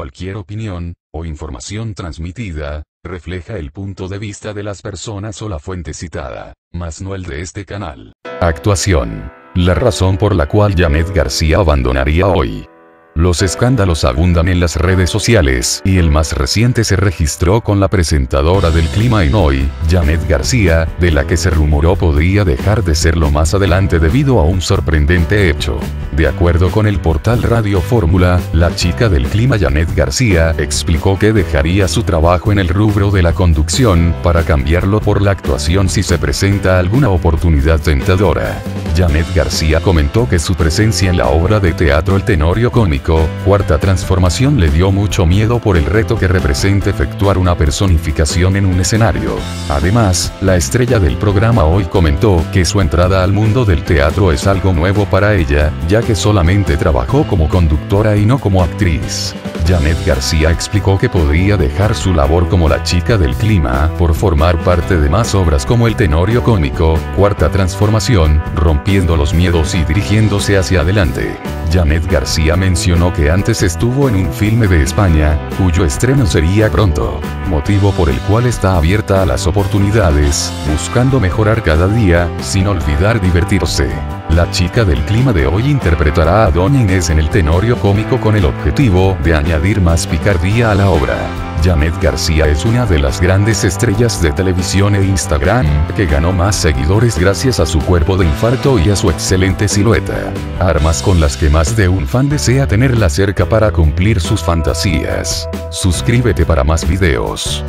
Cualquier opinión, o información transmitida, refleja el punto de vista de las personas o la fuente citada, mas no el de este canal. Actuación. La razón por la cual Janet García abandonaría hoy. Los escándalos abundan en las redes sociales, y el más reciente se registró con la presentadora del clima en hoy, Janet García, de la que se rumoró podría dejar de serlo más adelante debido a un sorprendente hecho. De acuerdo con el portal Radio Fórmula, la chica del clima Janet García explicó que dejaría su trabajo en el rubro de la conducción, para cambiarlo por la actuación si se presenta alguna oportunidad tentadora. Janet García comentó que su presencia en la obra de teatro El Tenorio Cómico Cuarta Transformación le dio mucho miedo por el reto que representa efectuar una personificación en un escenario. Además, la estrella del programa hoy comentó que su entrada al mundo del teatro es algo nuevo para ella, ya que solamente trabajó como conductora y no como actriz. Janet García explicó que podría dejar su labor como la chica del clima por formar parte de más obras como El Tenorio Cómico, Cuarta Transformación, Rompiendo los Miedos y Dirigiéndose hacia adelante. Janet García mencionó que antes estuvo en un filme de España, cuyo estreno sería pronto, motivo por el cual está abierta a las oportunidades, buscando mejorar cada día, sin olvidar divertirse. La chica del clima de hoy interpretará a Doña Inés en el tenorio cómico con el objetivo de añadir más picardía a la obra. Janet García es una de las grandes estrellas de televisión e Instagram, que ganó más seguidores gracias a su cuerpo de infarto y a su excelente silueta. Armas con las que más de un fan desea tenerla cerca para cumplir sus fantasías. Suscríbete para más videos.